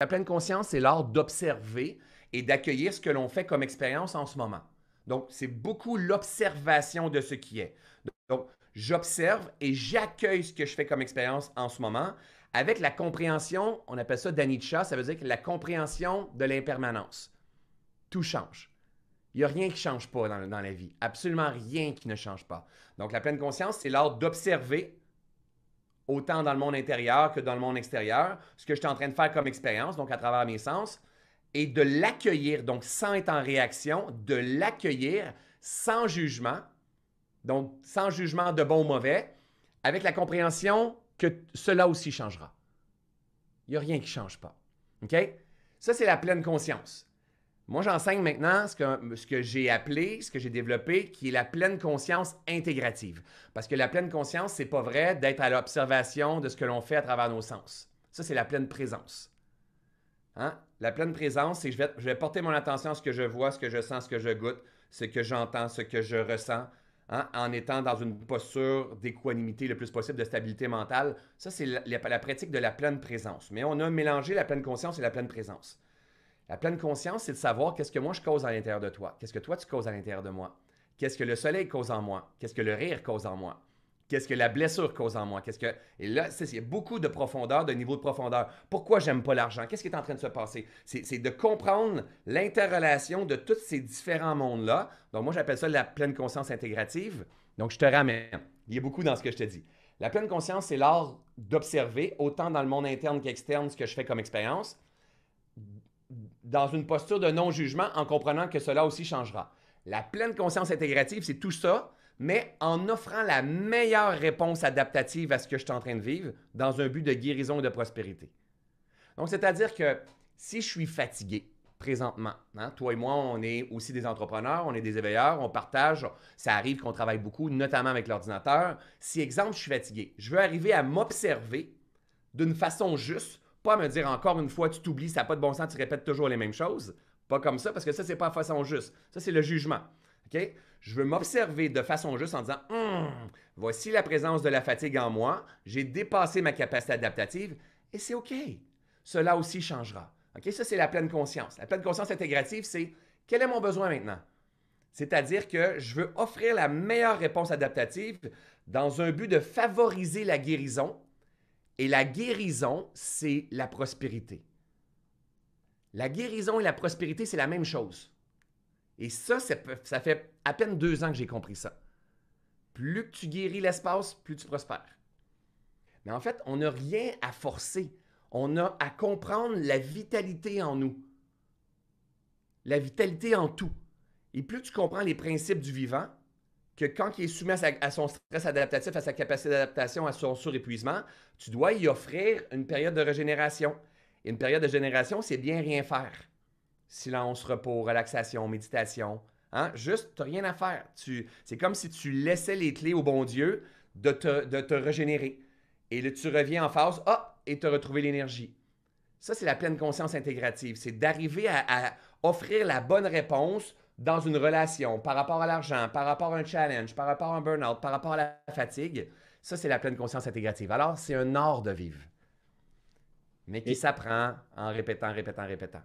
La pleine conscience, c'est l'art d'observer et d'accueillir ce que l'on fait comme expérience en ce moment. Donc, c'est beaucoup l'observation de ce qui est. Donc, j'observe et j'accueille ce que je fais comme expérience en ce moment avec la compréhension, on appelle ça d'anicca, ça veut dire que la compréhension de l'impermanence. Tout change. Il n'y a rien qui ne change pas dans, dans, la vie. Absolument rien qui ne change pas. Donc, la pleine conscience, c'est l'art d'observer autant dans le monde intérieur que dans le monde extérieur, ce que je suis en train de faire comme expérience, donc à travers mes sens, et de l'accueillir, donc sans être en réaction, de l'accueillir sans jugement, donc sans jugement de bon ou mauvais, avec la compréhension que cela aussi changera. Il n'y a rien qui ne change pas. OK? Ça, c'est la pleine conscience. Moi, j'enseigne maintenant ce que, j'ai appelé, ce que j'ai développé, qui est la pleine conscience intégrative. Parce que la pleine conscience, c'est pas vrai d'être à l'observation de ce que l'on fait à travers nos sens. Ça, c'est la pleine présence. Hein? La pleine présence, c'est que je vais, porter mon attention à ce que je vois, ce que je sens, ce que je goûte, ce que j'entends, ce que je ressens, Hein, en étant dans une posture d'équanimité le plus possible, de stabilité mentale. Ça, c'est la, pratique de la pleine présence. Mais on a mélangé la pleine conscience et la pleine présence. La pleine conscience, c'est de savoir qu'est-ce que moi je cause à l'intérieur de toi, qu'est-ce que toi tu causes à l'intérieur de moi, qu'est-ce que le soleil cause en moi, qu'est-ce que le rire cause en moi, qu'est-ce que la blessure cause en moi, qu'est-ce que... Et là, il y a beaucoup de profondeur, de niveau de profondeur. Pourquoi j'aime pas l'argent? Qu'est-ce qui est en train de se passer? C'est de comprendre l'interrelation de tous ces différents mondes-là. Donc moi, j'appelle ça la pleine conscience intégrative. Donc je te ramène. Il y a beaucoup dans ce que je te dis. La pleine conscience, c'est l'art d'observer, autant dans le monde interne qu'externe, ce que je fais comme expérience dans une posture de non-jugement en comprenant que cela aussi changera. La pleine conscience intégrative, c'est tout ça, mais en offrant la meilleure réponse adaptative à ce que je suis en train de vivre dans un but de guérison et de prospérité. Donc, c'est-à-dire que si je suis fatigué présentement, hein, toi et moi, on est aussi des entrepreneurs, on est des éveilleurs, on partage, ça arrive qu'on travaille beaucoup, notamment avec l'ordinateur. Si, exemple, je suis fatigué, je veux arriver à m'observer d'une façon juste pas me dire encore une fois, tu t'oublies, ça n'a pas de bon sens, tu répètes toujours les mêmes choses. Pas comme ça, parce que ça, c'est pas la façon juste. Ça, c'est le jugement. Je veux m'observer de façon juste en disant hum, voici la présence de la fatigue en moi, j'ai dépassé ma capacité adaptative et c'est OK. Cela aussi changera. Ça, c'est la pleine conscience. La pleine conscience intégrative, c'est quel est mon besoin maintenant? C'est-à-dire que je veux offrir la meilleure réponse adaptative dans un but de favoriser la guérison et la guérison, c'est la prospérité. La guérison et la prospérité, c'est la même chose. Et ça, ça fait à peine deux ans que j'ai compris ça. Plus tu guéris l'espace, plus tu prospères. Mais en fait, on n'a rien à forcer. On a à comprendre la vitalité en nous. La vitalité en tout. Et plus tu comprends les principes du vivant, que quand il est soumis à, son stress adaptatif, à sa capacité d'adaptation, à son surépuisement, tu dois y offrir une période de régénération. Une période de régénération, c'est bien rien faire. Silence, repos, relaxation, méditation. Hein? Juste, tu rien à faire. c'est comme si tu laissais les clés au bon Dieu de te, régénérer. Et là, tu reviens en phase, ah, et tu as retrouvé l'énergie. Ça, c'est la pleine conscience intégrative. C'est d'arriver à offrir la bonne réponse dans une relation, par rapport à l'argent, par rapport à un challenge, par rapport à un burn-out, par rapport à la fatigue, ça, c'est la pleine conscience intégrative. Alors, c'est un art de vivre, mais qui s'apprend en répétant, répétant, répétant.